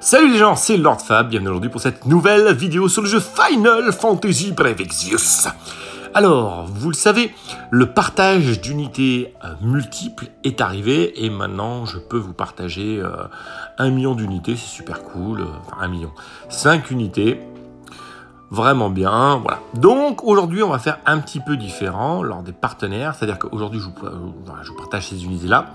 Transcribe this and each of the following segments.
Salut les gens, c'est Lord Fab, bienvenue aujourd'hui pour cette nouvelle vidéo sur le jeu Final Fantasy Brevexius. Alors, vous le savez, le partage d'unités euh, multiples est arrivé et maintenant je peux vous partager euh, un million d'unités, c'est super cool, euh, enfin un million, 5 unités, vraiment bien, voilà. Donc aujourd'hui on va faire un petit peu différent lors des partenaires, c'est-à-dire qu'aujourd'hui je, je vous partage ces unités-là.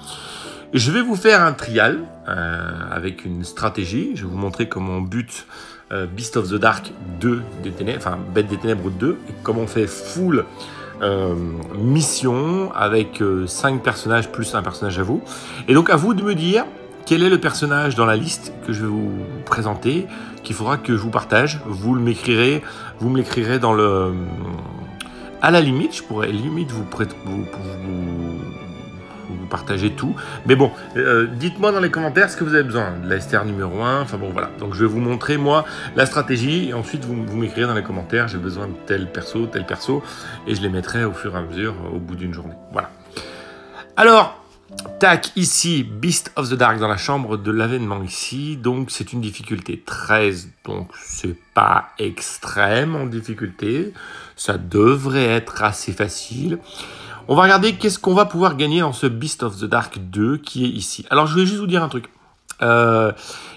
Je vais vous faire un trial euh, avec une stratégie. Je vais vous montrer comment on bute euh, Beast of the Dark 2 des ténèbres, enfin Bête des Ténèbres 2, et comment on fait full euh, mission avec 5 personnages plus un personnage à vous. Et donc à vous de me dire quel est le personnage dans la liste que je vais vous présenter, qu'il faudra que je vous partage. Vous m'écrirez, vous me l'écrirez dans le. À la limite, je pourrais limite vous, prête- vous, vous partager tout. Mais bon, euh, dites-moi dans les commentaires ce que vous avez besoin. De la STR numéro 1, enfin bon voilà. Donc je vais vous montrer moi la stratégie et ensuite vous, vous m'écrirez dans les commentaires j'ai besoin de tel perso, tel perso et je les mettrai au fur et à mesure euh, au bout d'une journée. Voilà. Alors, tac, ici, Beast of the Dark dans la chambre de l'avènement ici. Donc c'est une difficulté 13, donc c'est pas extrême en difficulté. Ça devrait être assez facile. On va regarder qu'est-ce qu'on va pouvoir gagner dans ce Beast of the Dark 2 qui est ici. Alors je vais juste vous dire un truc. Euh,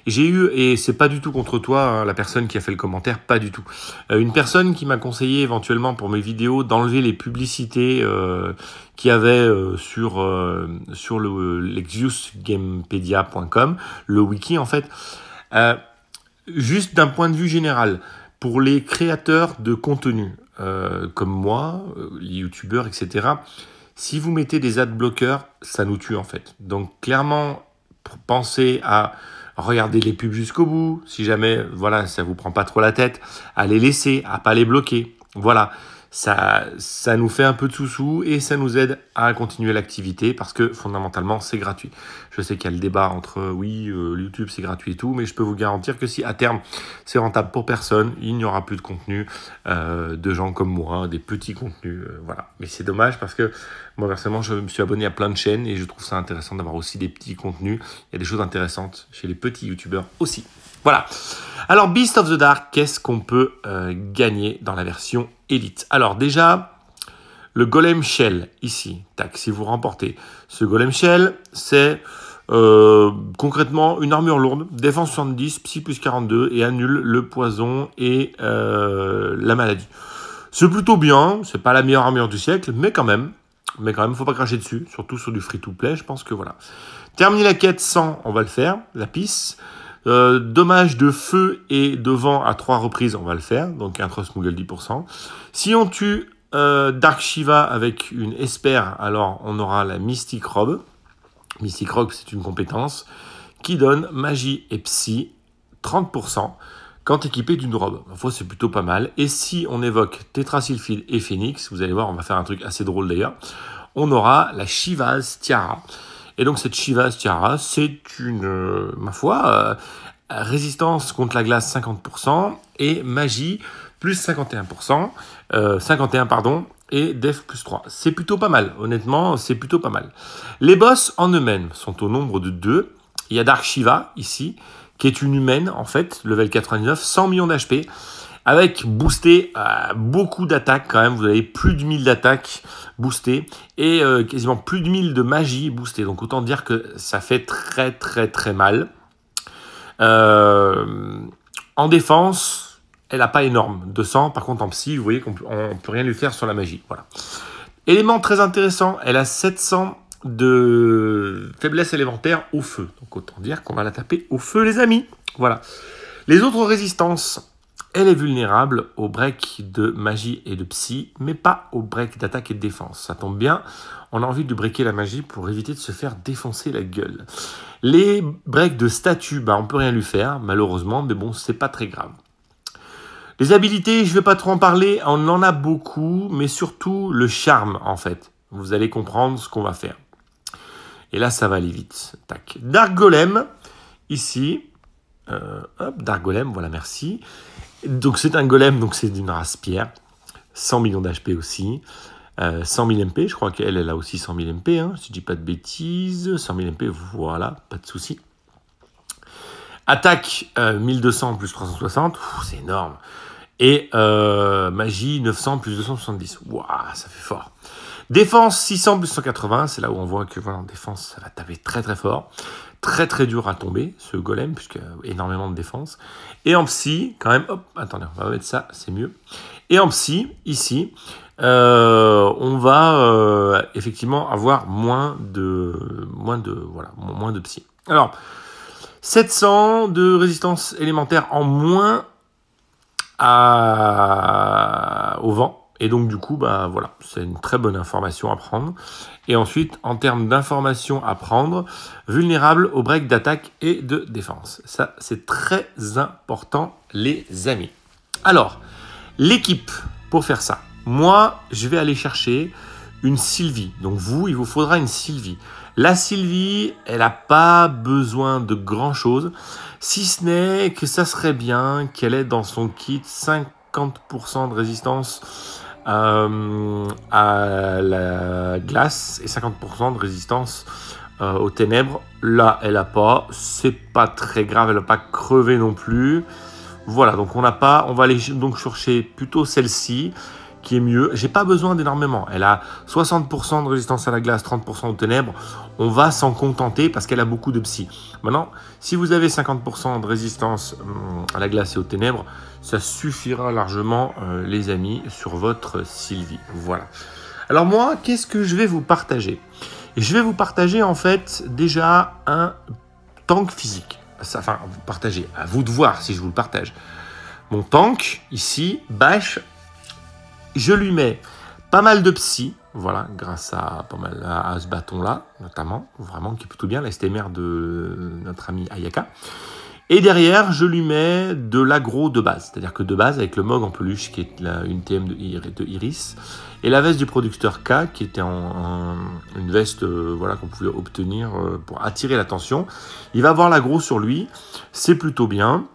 j'ai eu, et c'est pas du tout contre toi, hein, la personne qui a fait le commentaire, pas du tout. Euh, une personne qui m'a conseillé éventuellement pour mes vidéos d'enlever les publicités euh, qu'il y avait sur, sur le lexiusgamepedia.com, le wiki en fait. Juste d'un point de vue général, pour les créateurs de contenu, euh, comme moi, euh, les youtubeurs, etc., si vous mettez des ad bloqueurs, ça nous tue en fait. Donc clairement, pensez à regarder les pubs jusqu'au bout. Si jamais, voilà, ça vous prend pas trop la tête, à les laisser, à pas les bloquer. Voilà, ça, ça nous fait un peu de sous-sous et ça nous aide à continuer l'activité parce que fondamentalement, c'est gratuit. Je sais qu'il y a le débat entre euh, oui, euh, YouTube c'est gratuit et tout, mais je peux vous garantir que si à terme c'est rentable pour personne, il n'y aura plus de contenu euh, de gens comme moi, des petits contenus, voilà. Mais c'est dommage parce que moi personnellement, je me suis abonné à plein de chaînes et je trouve ça intéressant d'avoir aussi des petits contenus. Il y a des choses intéressantes chez les petits youtubeurs aussi. Voilà. Alors Beast of the Dark, qu'est-ce qu'on peut euh, gagner dans la version Elite? Alors déjà, le Golem Shell, ici, tac, si vous remportez ce Golem Shell, c'est euh, concrètement une armure lourde, défense 70, psy plus 42 et annule le poison et euh, la maladie. C'est plutôt bien, c'est pas la meilleure armure du siècle, mais quand même, mais quand même, faut pas cracher dessus, surtout sur du free-to-play, je pense que voilà. Terminer la quête 100, on va le faire, la pisse. Euh, dommage de feu et de vent à trois reprises, on va le faire, donc un trust Moogle 10%. Si on tue euh, Dark Shiva avec une Esper, alors on aura la Mystic Robe. Mystic Robe, c'est une compétence qui donne magie et psy 30% quand équipé d'une robe. Ma c'est plutôt pas mal. Et si on évoque Tetrasylphide et Phoenix, vous allez voir, on va faire un truc assez drôle d'ailleurs, on aura la Shiva's Tiara. Et donc cette Shiva's Tiara, c'est une, euh, ma foi, euh, résistance contre la glace 50% et magie plus 51%, euh, 51 pardon, et def plus 3. C'est plutôt pas mal, honnêtement, c'est plutôt pas mal. Les boss en eux-mêmes sont au nombre de deux. Il y a Dark Shiva ici, qui est une humaine en fait, level 99, 100 millions d'HP, avec boosté euh, beaucoup d'attaques quand même. Vous avez plus de 1000 d'attaques boostées et euh, quasiment plus de 1000 de magie boostée. Donc autant dire que ça fait très très très mal. Euh, en défense, elle n'a pas énorme. 200, par contre en psy, vous voyez qu'on on peut rien lui faire sur la magie. Voilà. Élément très intéressant, elle a 700 de faiblesse élémentaire au feu. Donc autant dire qu'on va la taper au feu, les amis. Voilà. Les autres résistances, elle est vulnérable au break de magie et de psy, mais pas au break d'attaque et de défense. Ça tombe bien, on a envie de breaker la magie pour éviter de se faire défoncer la gueule. Les breaks de statut, bah, on peut rien lui faire, malheureusement, mais bon, c'est pas très grave. Les habilités, je vais pas trop en parler, on en a beaucoup, mais surtout le charme, en fait. Vous allez comprendre ce qu'on va faire. Et là, ça va aller vite. Tac. Dark Golem, ici. Euh, hop, Dark Golem, voilà, merci. Donc c'est un golem, donc c'est d'une race pierre. 100 millions d'HP aussi. Euh, 100 000 MP, je crois qu'elle, elle a aussi 100 000 MP, si je dis pas de bêtises. 100 000 MP, voilà, pas de souci. Attaque 1200 plus 360, c'est énorme. Et magie 900 plus 270. Waouh, ça fait fort. Défense 600 plus 180, c'est là où on voit que voilà, en défense, ça va taper très très fort. Très très dur à tomber, ce golem, puisque énormément de défense. Et en psy, quand même, hop, attendez, on va mettre ça, c'est mieux. Et en psy, ici, euh, on va euh, effectivement avoir moins de, moins de, voilà, moins de psy. Alors, 700 de résistance élémentaire en moins à, au vent. Et donc du coup, bah voilà, c'est une très bonne information à prendre. Et ensuite, en termes d'informations à prendre, vulnérable au break d'attaque et de défense. Ça, c'est très important, les amis. Alors, l'équipe, pour faire ça, moi, je vais aller chercher une Sylvie. Donc vous, il vous faudra une Sylvie. La Sylvie, elle n'a pas besoin de grand-chose, si ce n'est que ça serait bien qu'elle ait dans son kit 50% de résistance euh, à la glace et 50% de résistance euh, aux ténèbres. Là, elle a pas. C'est pas très grave, elle n'a pas crevé non plus. Voilà, donc on n'a pas. On va aller donc chercher plutôt celle-ci qui est mieux. J'ai pas besoin d'énormément. Elle a 60% de résistance à la glace, 30% aux ténèbres. On va s'en contenter parce qu'elle a beaucoup de psy. Maintenant, si vous avez 50% de résistance hum, à la glace et aux ténèbres, ça suffira largement, euh, les amis, sur votre Sylvie. Voilà. Alors moi, qu'est-ce que je vais vous partager? Je vais vous partager en fait déjà un tank physique. Enfin, vous partagez. À vous de voir si je vous le partage. Mon tank, ici, bâche je lui mets pas mal de psy, voilà, grâce à ce bâton-là, notamment, vraiment qui est plutôt bien, la de notre ami Ayaka. Et derrière, je lui mets de l'agro de base, c'est-à-dire que de base, avec le MOG en peluche, qui est une TM de, Iris, et la veste du producteur K, qui était une veste euh, voilà, qu'on pouvait obtenir euh, pour attirer l'attention. Il va avoir l'agro sur lui, c'est plutôt bien.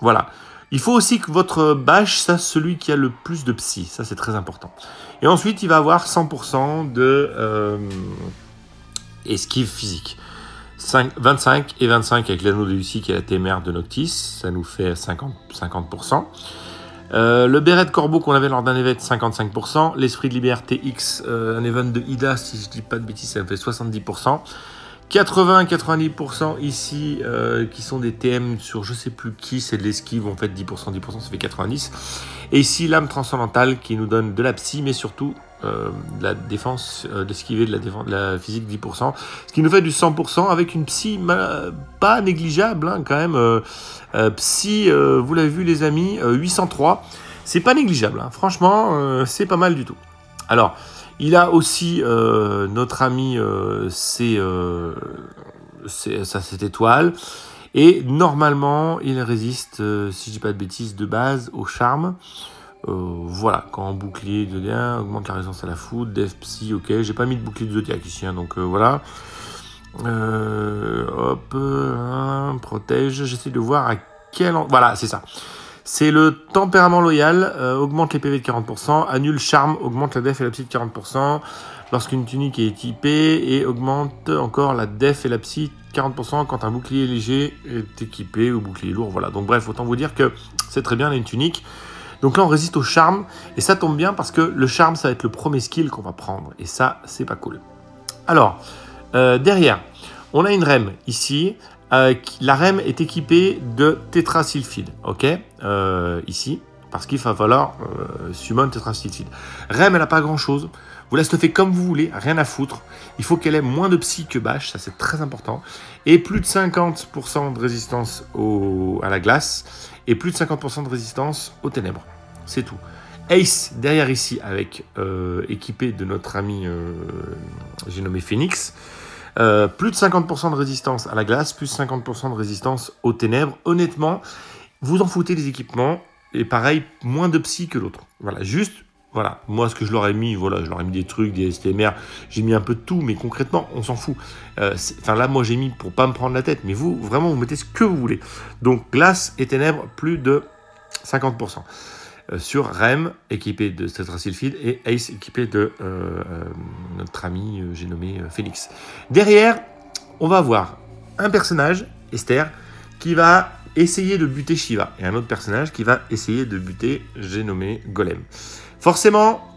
Voilà. Il faut aussi que votre bâche soit celui qui a le plus de psy, ça c'est très important. Et ensuite, il va avoir 100% de euh, esquive physique. 25 et 25 avec l'anneau de Lucie qui est la TMR de Noctis, ça nous fait 50%. 50%. Euh, le béret de corbeau qu'on avait lors d'un événement, 55%. L'esprit de liberté X, euh, un événement de Ida, si je dis pas de bêtises, ça fait 70%. 80-90% ici euh, qui sont des TM sur je sais plus qui, c'est de l'esquive, en fait 10%, 10%, ça fait 90. Et ici l'âme transcendantale qui nous donne de la psy, mais surtout euh, de la défense, euh, d'esquiver de la, défense, de la physique 10%, ce qui nous fait du 100% avec une psy pas négligeable hein, quand même. psy, vous l'avez vu les amis, 803, c'est pas négligeable, hein. franchement c'est pas mal du tout. Alors, il a aussi euh, notre ami, euh, euh, cette étoile. Et normalement, il résiste, si je dis pas de bêtises, de base au charme. voilà, quand bouclier de lien, augmente la résistance à la foudre, def psy, ok. J'ai pas mis de bouclier de zodiac ici, hein, donc voilà. hop, protège. J'essaie de voir à quel. Voilà, c'est ça. C'est le tempérament loyal, euh, augmente les PV de 40%, annule charme, augmente la def et la psy de 40%, lorsqu'une tunique est équipée, et augmente encore la def et la psy de 40% quand un bouclier léger est équipé, ou bouclier lourd, voilà. Donc bref, autant vous dire que c'est très bien, une tunique. Donc là, on résiste au charme, et ça tombe bien parce que le charme, ça va être le premier skill qu'on va prendre, et ça, c'est pas cool. Alors, euh, derrière, on a une REM ici, euh, la REM est équipée de tétrasulfide, ok euh, Ici, parce qu'il va falloir euh, summon tétrasulfide. REM, elle n'a pas grand-chose. Vous la stuffez comme vous voulez, rien à foutre. Il faut qu'elle ait moins de psy que bâche, ça c'est très important. Et plus de 50% de résistance à la glace, et plus de 50% de résistance aux ténèbres. C'est tout. Ace derrière ici, avec euh, équipé de notre ami, j'ai nommé Phoenix. Euh, plus de 50% de résistance à la glace, plus 50% de résistance aux ténèbres. Honnêtement, vous en foutez des équipements. Et pareil, moins de psy que l'autre. Voilà, juste, voilà. Moi, ce que je leur ai mis, voilà, je leur ai mis des trucs, des STMR, j'ai mis un peu de tout, mais concrètement, on s'en fout. Euh, enfin, là, moi, j'ai mis pour pas me prendre la tête, mais vous, vraiment, vous mettez ce que vous voulez. Donc, glace et ténèbres, plus de 50%. Euh, sur REM, équipé de Tetrasulfide, et Ace, équipé de euh, euh, notre ami, j'ai nommé Phoenix. Derrière, on va avoir un personnage, Esther, qui va essayer de buter Shiva. Et un autre personnage qui va essayer de buter, j'ai nommé Golem. Forcément,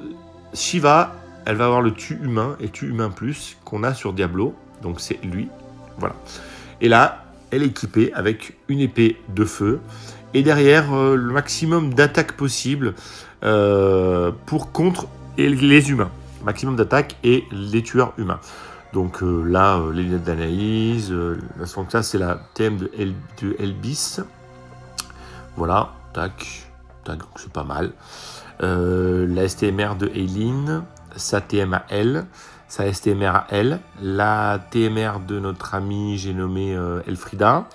Shiva, elle va avoir le tu humain et tu humain plus qu'on a sur Diablo. Donc c'est lui. Voilà. Et là, elle est équipée avec une épée de feu. Et derrière, euh, le maximum d'attaques possible euh, pour contre les humains. Maximum d'attaques et les tueurs humains. Donc euh, là, les lunettes d'analyse. donc ça, c'est la TM de, El, de Elbis. Voilà, tac, tac, c'est pas mal. la STMR de Eileen, sa TM à elle, sa STMR à elle, la TMR de notre ami, j'ai nommé Elfrida.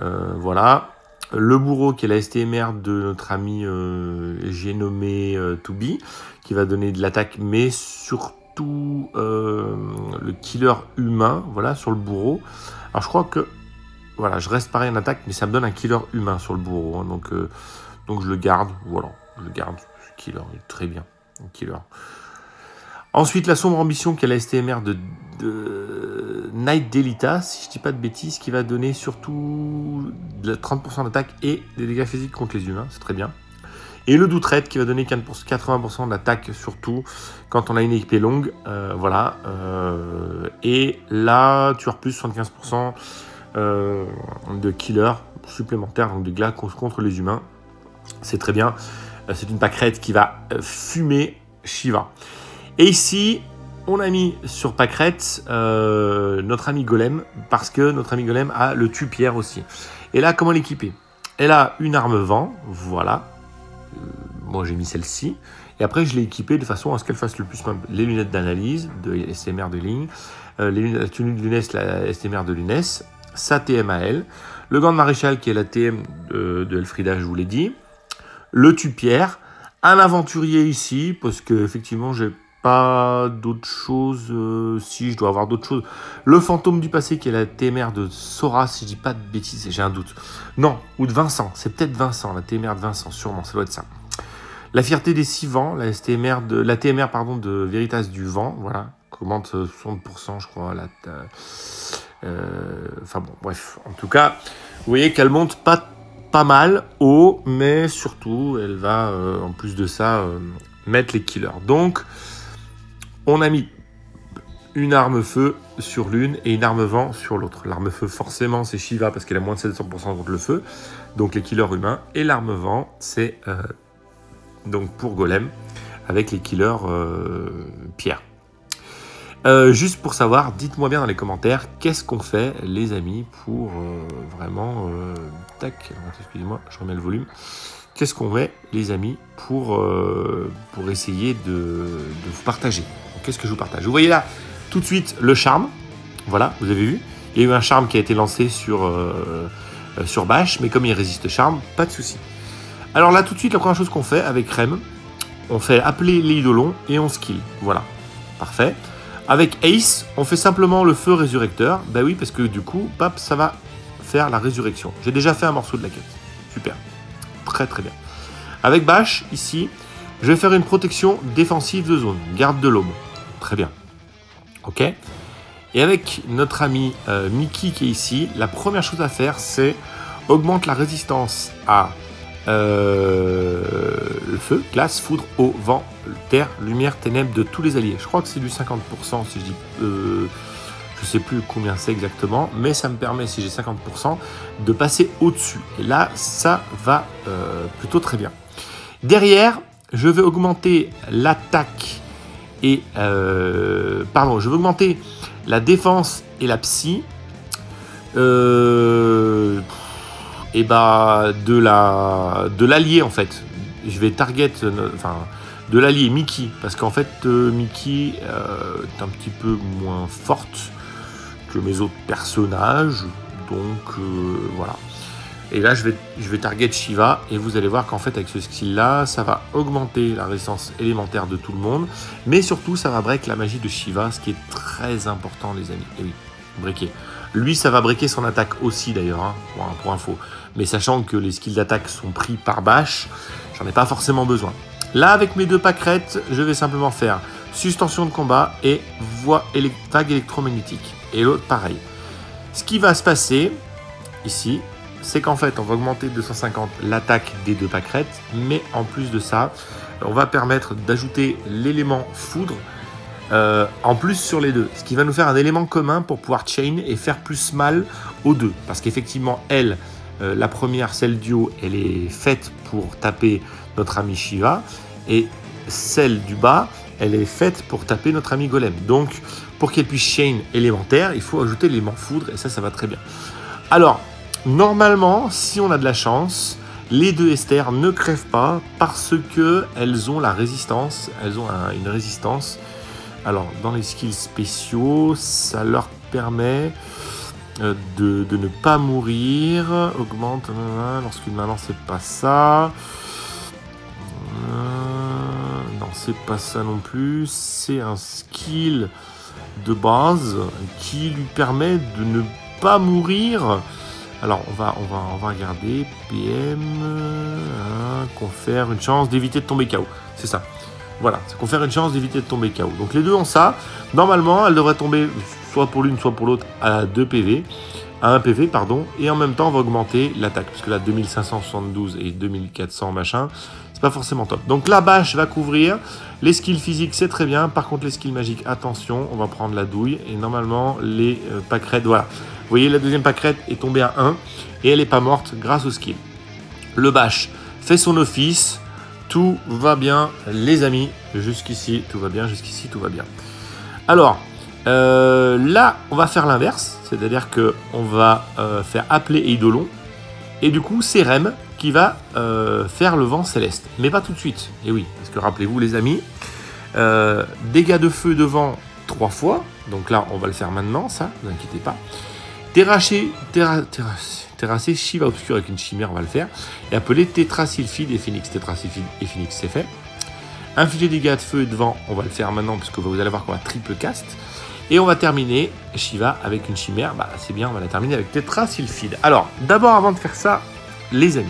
voilà, le bourreau qui est la STMR de notre ami euh, j'ai nommé euh, Toubi, qui va donner de l'attaque, mais surtout euh, le killer humain, voilà, sur le bourreau. Alors je crois que, voilà, je reste pareil en attaque, mais ça me donne un killer humain sur le bourreau, hein. donc, donc je le garde, voilà, je le garde, ce killer, il est très bien, killer. Ensuite, la sombre ambition est la STMR de, Night Delita, si je dis pas de bêtises, qui va donner surtout 30% d'attaque et des dégâts physiques contre les humains, c'est très bien. Et le Doutred qui va donner 80% d'attaque surtout quand on a une épée longue, euh, voilà. Euh, et là, tu as plus 75% euh, de killer supplémentaire, donc de glace contre les humains. C'est très bien. C'est une pâquerette qui va fumer Shiva. Et ici, on a mis sur Pâquerette euh, notre ami Golem, parce que notre ami Golem a le tue-pierre aussi. Et là, comment l'équiper? Elle a une arme vent, voilà. Euh, moi, j'ai mis celle-ci. Et après, je l'ai équipée de façon à ce qu'elle fasse le plus les lunettes d'analyse de SMR de ligne, euh, les lunettes, la tenue de Lunès, la SMR de Lunès, sa TM à elle, le gant de maréchal qui est la TM de, de Elfrida, je vous l'ai dit, le tue-pierre, un aventurier ici, parce que effectivement, j'ai pas d'autres choses. Euh, si, je dois avoir d'autres choses. Le fantôme du passé, qui est la TMR de Sora, si je dis pas de bêtises, j'ai un doute. Non, ou de Vincent. C'est peut-être Vincent, la TMR de Vincent, sûrement, ça doit être ça. La fierté des six vents, la, STMR de, la TMR pardon, de Veritas du vent, voilà, commente 60%, je crois. La, euh, enfin bon, bref. En tout cas, vous voyez qu'elle monte pas, pas mal haut, mais surtout, elle va, euh, en plus de ça, mettre les killers. Donc, on a mis une arme feu sur l'une et une arme vent sur l'autre. L'arme feu, forcément, c'est Shiva parce qu'elle a moins de 700% contre le feu, donc les killers humains. Et l'arme vent, c'est euh, donc pour Golem avec les killers euh, pierre. Euh, juste pour savoir, dites-moi bien dans les commentaires, qu'est-ce qu'on fait, les amis, pour vraiment... tac, excusez-moi, je remets le volume qu'est-ce qu'on fait, les amis, pour, euh, essayer de, vous partager. Qu'est-ce que je vous partage Vous voyez là, tout de suite, le charme. Voilà, vous avez vu Il y a eu un charme qui a été lancé sur, euh, Bash, mais comme il résiste charme, pas de souci. Alors là, tout de suite, la première chose qu'on fait avec Rem, on fait appeler les idolons et on skill. Voilà, parfait. Avec Ace, on fait simplement le feu résurrecteur. Bah oui, parce que du coup, ça va faire la résurrection. J'ai déjà fait un morceau de la quête. Super très très bien. Avec Bash, ici, je vais faire une protection défensive de zone, garde de l'aube. Très bien. Ok Et avec notre ami euh, Mickey qui est ici, la première chose à faire, c'est augmente la résistance à euh, le feu, glace, foudre, eau, vent, terre, lumière, ténèbres de tous les alliés. Je crois que c'est du 50% si je dis... Euh, je sais plus combien c'est exactement, mais ça me permet, si j'ai 50%, de passer au-dessus. Et là, ça va euh, plutôt très bien. Derrière, je vais augmenter l'attaque et... Euh, pardon, je vais augmenter la défense et la psy. Euh, et bah de la de l'allié en fait. Je vais target, enfin de l'allié Mickey parce qu'en fait Mickey est un petit peu moins forte que mes autres personnages. Donc euh, voilà. Et là, je vais, je vais target Shiva et vous allez voir qu'en fait, avec ce skill-là, ça va augmenter la résistance élémentaire de tout le monde, mais surtout, ça va break la magie de Shiva, ce qui est très important, les amis. Et oui, breaker. Lui, ça va breaker son attaque aussi, d'ailleurs, hein, pour, info. Mais sachant que les skills d'attaque sont pris par Bash, j'en ai pas forcément besoin. Là, avec mes deux pâquerettes, je vais simplement faire suspension de combat et voie vague électromagnétique et l'autre pareil. Ce qui va se passer ici, c'est qu'en fait, on va augmenter de 250 l'attaque des deux pâquerettes, mais en plus de ça, on va permettre d'ajouter l'élément foudre euh, en plus sur les deux. Ce qui va nous faire un élément commun pour pouvoir chain et faire plus mal aux deux. Parce qu'effectivement, elle, euh, la première, celle duo, elle est faite pour taper notre ami Shiva. Et celle du bas, elle est faite pour taper notre ami Golem. Donc, pour qu'elle puisse chain élémentaire, il faut ajouter l'élément foudre. Et ça, ça va très bien. Alors, normalement, si on a de la chance, les deux Esther ne crèvent pas parce que elles ont la résistance. Elles ont une résistance. Alors, dans les skills spéciaux, ça leur permet euh, de, ne pas mourir. Augmente. Lorsqu'une maintenant, c'est pas ça. Euh, c'est pas ça non plus. C'est un skill de base qui lui permet de ne pas mourir. Alors, on va, on va, on va regarder. PM, hein, confère une chance d'éviter de tomber KO. C'est ça. Voilà, ça confère une chance d'éviter de tomber KO. Donc les deux ont ça. Normalement, elle devrait tomber soit pour l'une, soit pour l'autre à 2 PV. À 1 PV, pardon. Et en même temps, on va augmenter l'attaque. Parce que là, 2572 et 2400 machin, pas forcément top. Donc la bâche va couvrir. Les skills physiques, c'est très bien. Par contre, les skills magiques, attention, on va prendre la douille. Et normalement, les euh, pâquerettes, voilà. Vous voyez, la deuxième pâquerette est tombée à 1 et elle n'est pas morte grâce au skill. Le bâche fait son office. Tout va bien, les amis. Jusqu'ici, tout va bien. Jusqu'ici, tout va bien. Alors, euh, là, on va faire l'inverse. C'est-à-dire qu'on va euh, faire appeler Eidolon. Et du coup, c'est Rem qui va euh, faire le vent céleste. Mais pas tout de suite. Et oui, parce que rappelez-vous, les amis, dégâts de feu de vent trois fois. Donc là, on va le faire maintenant, ça, ne vous inquiétez pas. Terrasser, terrasser, Shiva Obscur avec une chimère, on va le faire. Et appeler Tétrasylphide et Phoenix. Tétrasylphide et Phoenix, c'est fait. Infliger des dégâts de feu et de vent, on va le faire maintenant, parce que vous allez voir qu'on va triple cast. Et on va terminer Shiva avec une chimère. Bah, c'est bien, on va la terminer avec Tétrasylphide. Alors, d'abord, avant de faire ça, les amis,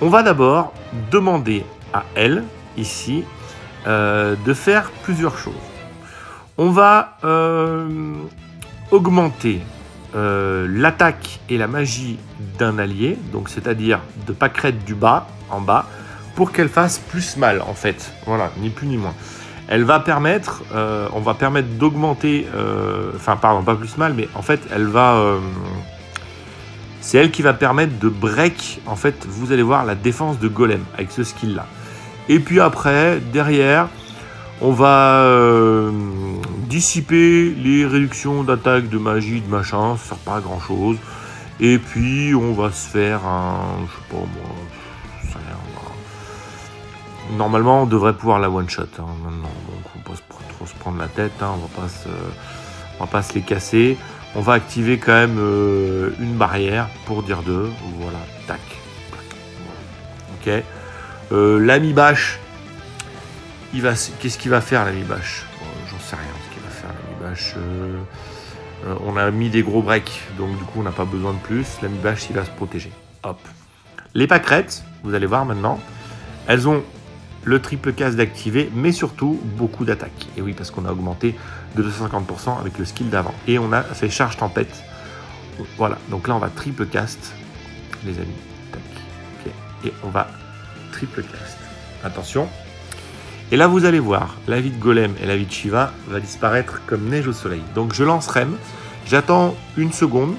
on va d'abord demander à elle, ici, euh, de faire plusieurs choses. On va euh, augmenter euh, l'attaque et la magie d'un allié, donc c'est-à-dire de pâquerette du bas en bas, pour qu'elle fasse plus mal en fait. Voilà, ni plus ni moins. Elle va permettre, on va permettre d'augmenter, enfin pardon, pas plus mal, mais en fait elle va, c'est elle qui va permettre de break, en fait vous allez voir la défense de golem avec ce skill là. Et puis après, derrière, on va dissiper les réductions d'attaque, de magie, de machin, ça sert pas à grand chose. Et puis on va se faire un. Je sais pas moi. Normalement on devrait pouvoir la one shot hein, maintenant. Donc on va pas trop se prendre la tête, hein, on va va pas se les casser. On va activer quand même euh, une barrière pour dire deux. Voilà, tac. Ok. Euh, l'ami Bash, il va, qu'est-ce qu'il va faire l'ami Bash J'en sais rien. Euh, euh, on a mis des gros breaks, donc du coup on n'a pas besoin de plus. La mi-bâche, il va se protéger. Hop. Les pâquerettes, vous allez voir maintenant, elles ont le triple cast d'activer, mais surtout beaucoup d'attaques. Et oui, parce qu'on a augmenté de 250% avec le skill d'avant. Et on a fait charge tempête. Voilà, donc là on va triple cast, les amis. Et on va triple cast. Attention, et là, vous allez voir, la vie de Golem et la vie de Shiva va disparaître comme neige au soleil. Donc je lance Rem, j'attends une seconde,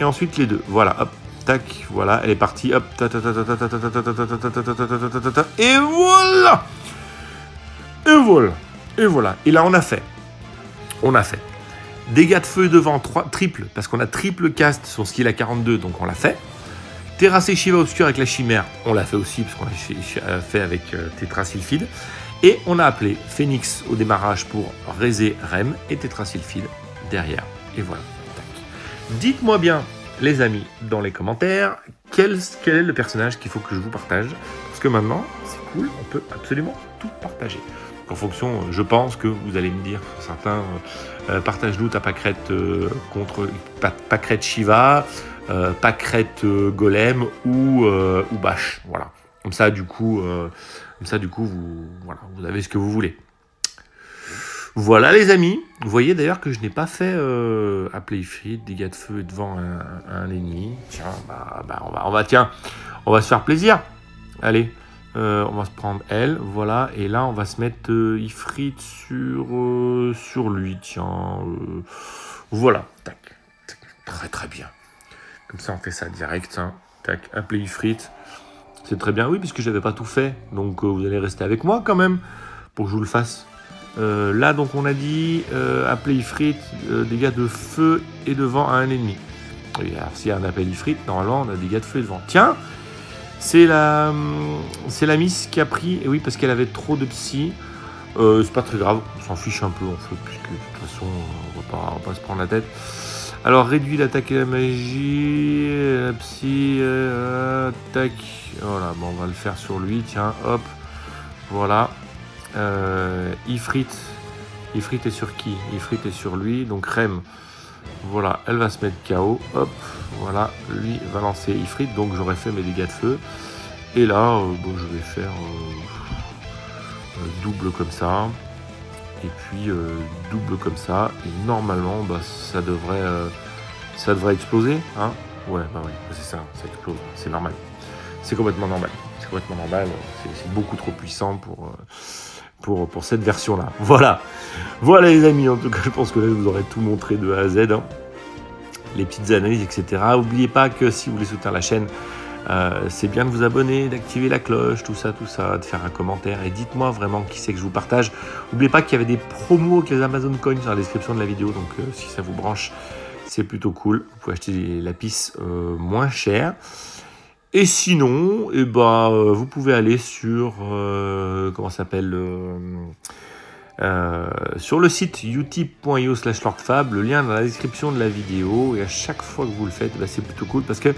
et ensuite les deux. Voilà, hop, tac, voilà, elle est partie, hop, et voilà Et voilà Et voilà. Et là, on a fait. On a fait. Dégâts de feu devant, 3, triple, parce qu'on a triple cast son skill à 42, donc on l'a fait. Terrasser Shiva Obscur avec la chimère, on l'a fait aussi, parce qu'on l'a fait avec euh, Tétrasylphide. Et on a appelé Phoenix au démarrage pour Rézé Rem et Tétrasylphide derrière. Et voilà. Dites-moi bien, les amis, dans les commentaires, quel, est le personnage qu'il faut que je vous partage? Parce que maintenant, c'est cool, on peut absolument tout partager. En fonction, je pense que vous allez me dire, certains, euh, partage-nous ta euh, contre pâquerette Shiva, euh, euh, golem ou, euh, ou bâche. Voilà. Comme ça, du coup, comme ça, du coup, vous, voilà, vous avez ce que vous voulez. Voilà les amis, vous voyez d'ailleurs que je n'ai pas fait euh, appeler Ifrit, dégâts de feu devant un, un ennemi. Tiens, bah, bah, on, va, on va, tiens, on va se faire plaisir. Allez, euh, on va se prendre elle, voilà, et là on va se mettre euh, Ifrit sur, euh, sur lui, tiens. voilà, tac, très très bien. Comme ça on fait ça direct, hein. tac, appeler Ifrit. C'est très bien, oui, puisque j'avais pas tout fait, donc vous allez rester avec moi quand même pour que je vous le fasse. Euh, là, donc, on a dit euh, appeler Ifrit, dégâts de feu et de vent à un ennemi. Et alors, s'il y a un appel Ifrit, normalement, on a dégâts de feu et de vent. Tiens, c'est la, hum, c'est la Miss qui a pris, et oui, parce qu'elle avait trop de psy. Euh, c'est pas très grave, on s'en fiche un peu en fait, puisque de toute façon, on va pas, on va pas se prendre la tête. Alors, réduit l'attaque et la magie, la psy, euh, tac. Voilà, bon, on va le faire sur lui, tiens, hop. Voilà. Euh, Ifrit. Ifrit est sur qui? Ifrit est sur lui, donc Rem. Voilà, elle va se mettre KO. Hop, voilà, lui va lancer Ifrit, donc j'aurais fait mes dégâts de feu. Et là, euh, bon, je vais faire euh, double comme ça. Et puis double comme ça. Et normalement, bah, ça devrait, ça devrait exploser, hein Ouais, bah oui, c'est ça, ça explose, c'est normal. C'est complètement normal. C'est complètement normal. C'est beaucoup trop puissant pour, pour, cette version-là. Voilà. Voilà les amis, en tout cas, je pense que là, je vous aurais tout montré de A à Z. hein. Les petites analyses, etc. N'oubliez pas que si vous voulez soutenir la chaîne, euh, c'est bien de vous abonner, d'activer la cloche, tout ça, tout ça, de faire un commentaire et dites-moi vraiment qui c'est que je vous partage. N'oubliez pas qu'il y avait des promos avec Amazon Coins dans la description de la vidéo, donc euh, si ça vous branche, c'est plutôt cool. Vous pouvez acheter la pisse euh, moins chère. Et sinon, eh ben, euh, vous pouvez aller sur euh, comment s'appelle euh, sur le site utip.io slash lordfab, le lien dans la description de la vidéo. Et à chaque fois que vous le faites, ben, c'est plutôt cool parce que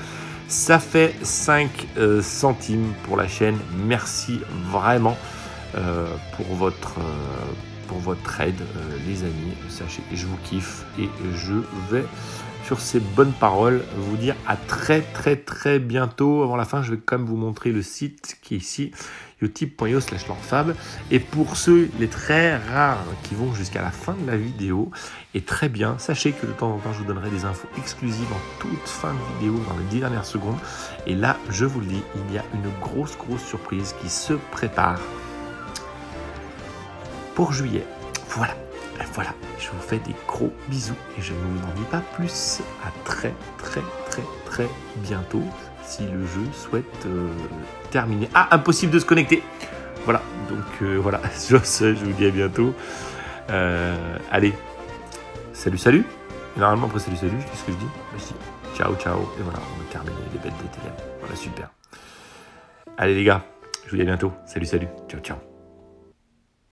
ça fait 5 euh, centimes pour la chaîne. Merci vraiment pour votre pour votre aide, les amis. Sachez que je vous kiffe et je vais sur ces bonnes paroles vous dire à très très très bientôt. Avant la fin, je vais quand même vous montrer le site qui est ici, utip.io slash lordfab. Et pour ceux, les très rares qui vont jusqu'à la fin de la vidéo, et très bien, sachez que de temps en temps, je vous donnerai des infos exclusives en toute fin de vidéo, dans les 10 dernières secondes. Et là, je vous le dis, il y a une grosse grosse surprise qui se prépare pour juillet. Voilà, voilà, je vous fais des gros bisous et je ne vous en dis pas plus. À très très très très bientôt si le jeu souhaite euh, terminer. Ah, impossible de se connecter. Voilà, donc euh, voilà, je je vous dis à bientôt. Euh, allez, salut salut. Normalement après salut salut, qu'est-ce que je dis? Bah si, ciao ciao. Et voilà, on va terminer les bêtes des Voilà, super. Allez les gars, je vous dis à bientôt. Salut salut, ciao ciao.